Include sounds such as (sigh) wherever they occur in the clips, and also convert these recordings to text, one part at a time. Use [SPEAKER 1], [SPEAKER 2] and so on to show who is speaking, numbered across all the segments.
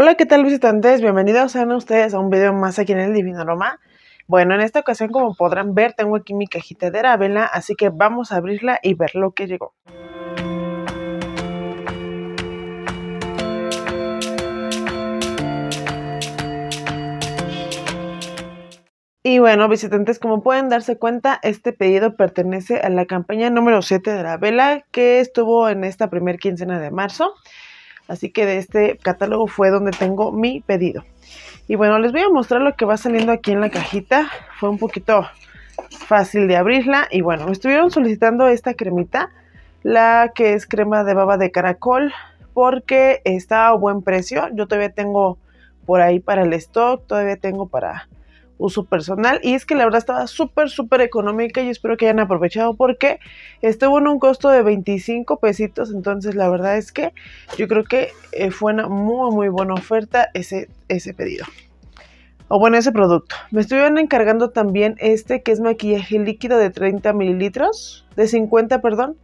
[SPEAKER 1] Hola, ¿qué tal visitantes? Bienvenidos sean ustedes a un video más aquí en el Divino Roma. Bueno, en esta ocasión, como podrán ver, tengo aquí mi cajita de Arabella, así que vamos a abrirla y ver lo que llegó. Y bueno, visitantes, como pueden darse cuenta, este pedido pertenece a la campaña número 7 de la vela que estuvo en esta primer quincena de marzo. Así que de este catálogo fue donde tengo mi pedido. Y bueno, les voy a mostrar lo que va saliendo aquí en la cajita. Fue un poquito fácil de abrirla. Y bueno, me estuvieron solicitando esta cremita, la que es crema de baba de caracol, porque está a buen precio. Yo todavía tengo por ahí para el stock, todavía tengo para uso personal. Y es que la verdad estaba súper súper económica y espero que hayan aprovechado porque estuvo en un costo de 25 pesitos. Entonces la verdad es que yo creo que eh, fue una muy muy buena oferta ese, ese pedido. O bueno ese producto. Me estuvieron encargando también este que es maquillaje líquido de 30 mililitros de 50 perdón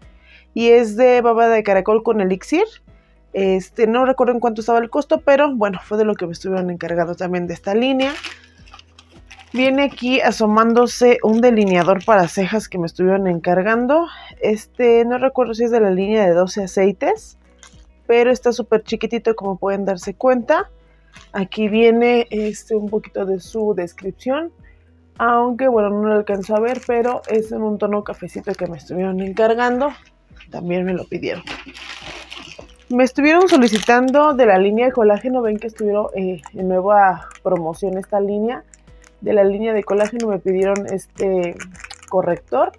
[SPEAKER 1] y es de baba de caracol con elixir. Este no recuerdo en cuánto estaba el costo pero bueno fue de lo que me estuvieron encargando también de esta línea Viene aquí asomándose un delineador para cejas que me estuvieron encargando. Este, no recuerdo si es de la línea de 12 aceites, pero está súper chiquitito como pueden darse cuenta. Aquí viene este, un poquito de su descripción, aunque bueno, no lo alcanzo a ver, pero es en un tono cafecito que me estuvieron encargando. También me lo pidieron. Me estuvieron solicitando de la línea de colágeno, ven que estuvieron eh, en nueva promoción esta línea de la línea de colágeno me pidieron este corrector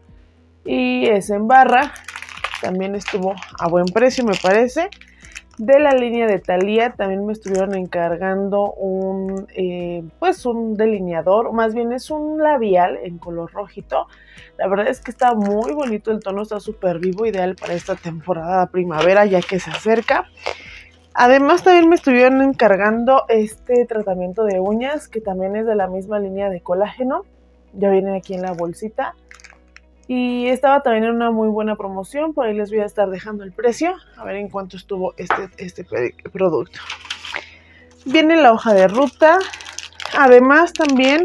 [SPEAKER 1] y es en barra. También estuvo a buen precio, me parece. De la línea de Thalía también me estuvieron encargando un, eh, pues un delineador, más bien es un labial en color rojito. La verdad es que está muy bonito el tono, está súper vivo, ideal para esta temporada primavera ya que se acerca. Además también me estuvieron encargando este tratamiento de uñas que también es de la misma línea de colágeno. Ya viene aquí en la bolsita. Y estaba también en una muy buena promoción. Por ahí les voy a estar dejando el precio. A ver en cuánto estuvo este, este producto. Viene la hoja de ruta. Además también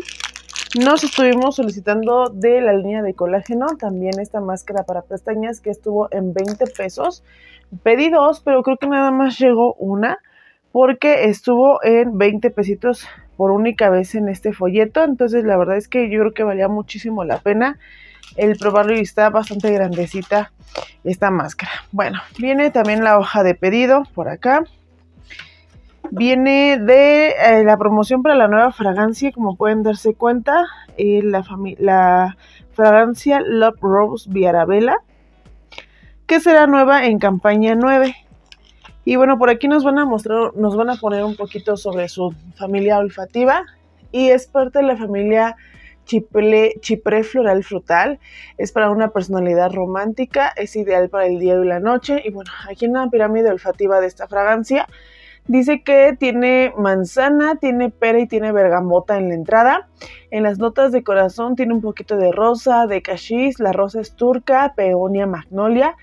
[SPEAKER 1] nos estuvimos solicitando de la línea de colágeno. También esta máscara para pestañas que estuvo en 20 pesos. Pedí dos, pero creo que nada más llegó una porque estuvo en 20 pesitos por única vez en este folleto. Entonces la verdad es que yo creo que valía muchísimo la pena el probarlo y está bastante grandecita esta máscara. Bueno, viene también la hoja de pedido por acá. Viene de eh, la promoción para la nueva fragancia, como pueden darse cuenta, eh, la, fragancia Love Rose Viarabella que será nueva en campaña 9. Y bueno, por aquí nos van a mostrar, nos van a poner un poquito sobre su familia olfativa y es parte de la familia Chipre, Chipre Floral Frutal. Es para una personalidad romántica, es ideal para el día y la noche. Y bueno, aquí en la pirámide olfativa de esta fragancia dice que tiene manzana, tiene pera y tiene bergamota en la entrada. En las notas de corazón tiene un poquito de rosa, de cachis, la rosa es turca, peonia, magnolia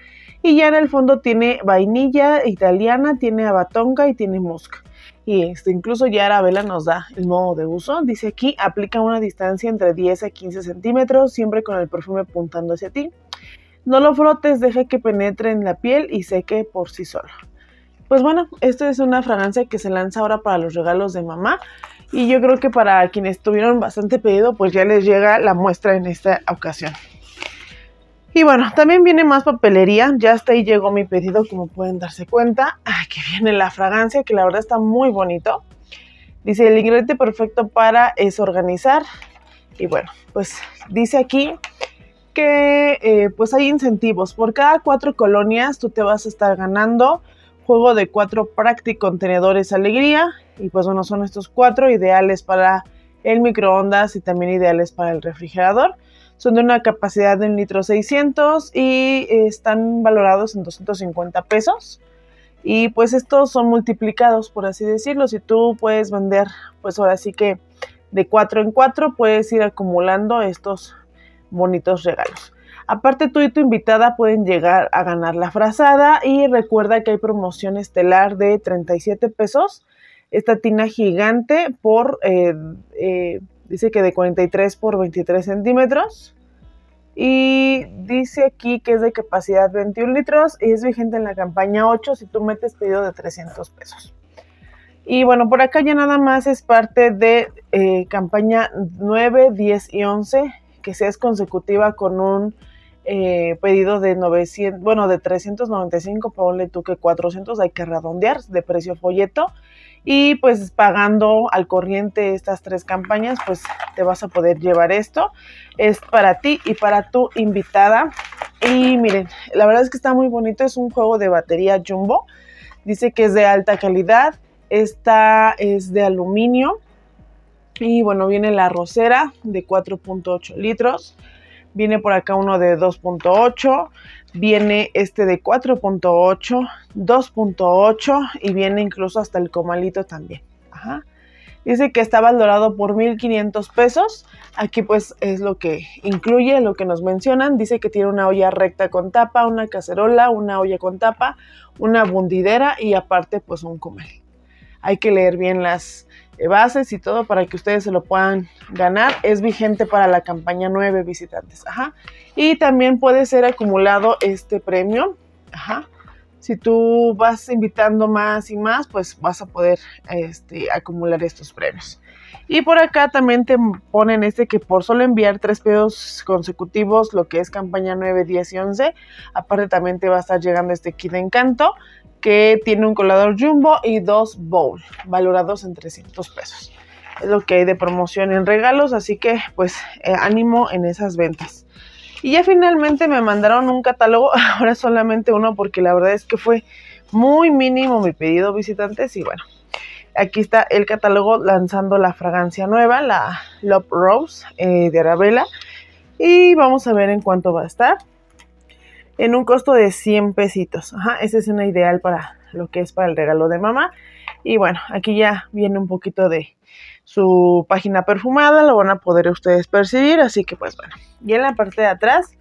[SPEAKER 1] y ya en el fondo tiene vainilla italiana, tiene abatonga y tiene mosca. Y este, incluso ya Arabella nos da el modo de uso. Dice aquí, aplica una distancia entre 10 a 15 centímetros, siempre con el perfume apuntando hacia ti. No lo frotes, deja que penetre en la piel y seque por sí solo. Pues bueno, esto es una fragancia que se lanza ahora para los regalos de mamá. Y yo creo que para quienes tuvieron bastante pedido, pues ya les llega la muestra en esta ocasión. Y bueno, también viene más papelería. Ya hasta ahí llegó mi pedido, como pueden darse cuenta. Aquí viene la fragancia, que la verdad está muy bonito. Dice, el ingrediente perfecto para es organizar. Y bueno, pues dice aquí que eh, pues hay incentivos. Por cada cuatro colonias tú te vas a estar ganando juego de cuatro prácticos contenedores alegría. Y pues bueno, son estos cuatro ideales para el microondas y también ideales para el refrigerador. Son de una capacidad de un litro 600 y están valorados en 250 pesos. Y pues estos son multiplicados, por así decirlo. Si tú puedes vender, pues ahora sí que de 4 en 4 puedes ir acumulando estos bonitos regalos. Aparte tú y tu invitada pueden llegar a ganar la frazada y recuerda que hay promoción estelar de 37 pesos esta tina gigante por, eh, eh, dice que de 43 por 23 centímetros. Y dice aquí que es de capacidad 21 litros y es vigente en la campaña 8 si tú metes pedido de 300 pesos. Y bueno, por acá ya nada más es parte de eh, campaña 9, 10 y 11, que sea es consecutiva con un eh, pedido de 900, bueno, de 395, ponle tú que 400, hay que redondear de precio folleto. Y pues pagando al corriente estas tres campañas, pues te vas a poder llevar esto. Es para ti y para tu invitada. Y miren, la verdad es que está muy bonito. Es un juego de batería jumbo. Dice que es de alta calidad. Esta es de aluminio. Y bueno, viene la rosera de 4.8 litros. Viene por acá uno de 2.8 viene este de 4.8, 2.8 y viene incluso hasta el comalito también. Dice que está valorado por 1.500 pesos. Aquí pues es lo que incluye, lo que nos mencionan. Dice que tiene una olla recta con tapa, una cacerola, una olla con tapa, una bundidera y aparte pues un comal. Hay que leer bien las, bases y todo para que ustedes se lo puedan ganar. Es vigente para la campaña 9 visitantes. Ajá. Y también puede ser acumulado este premio. Ajá. Si tú vas invitando más y más, pues vas a poder este, acumular estos premios. Y por acá también te ponen este que por solo enviar tres pedidos consecutivos, lo que es campaña 9, 10 y 11, aparte también te va a estar llegando este kit de encanto que tiene un colador jumbo y dos bowl, valorados en 300 pesos. Es lo que hay de promoción en regalos, así que pues eh, ánimo en esas ventas. Y ya finalmente me mandaron un catálogo, (laughs) ahora solamente uno porque la verdad es que fue muy mínimo mi pedido visitantes y bueno, aquí está el catálogo lanzando la fragancia nueva, la Love Rose eh, de Arabella y vamos a ver en cuánto va a estar en un costo de 100 pesitos. Ajá, esa es una ideal para lo que es para el regalo de mamá. Y bueno, aquí ya viene un poquito de su página perfumada, lo van a poder ustedes percibir, así que pues bueno. Y en la parte de atrás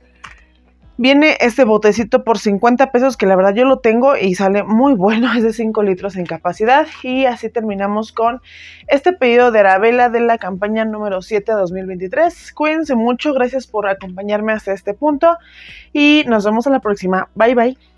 [SPEAKER 1] Viene este botecito por 50 pesos que la verdad yo lo tengo y sale muy bueno, (laughs) es de 5 litros en capacidad. Y así terminamos con este pedido de Arabella de la campaña número 7 2023. Cuídense mucho, gracias por acompañarme hasta este punto y nos vemos en la próxima. Bye bye.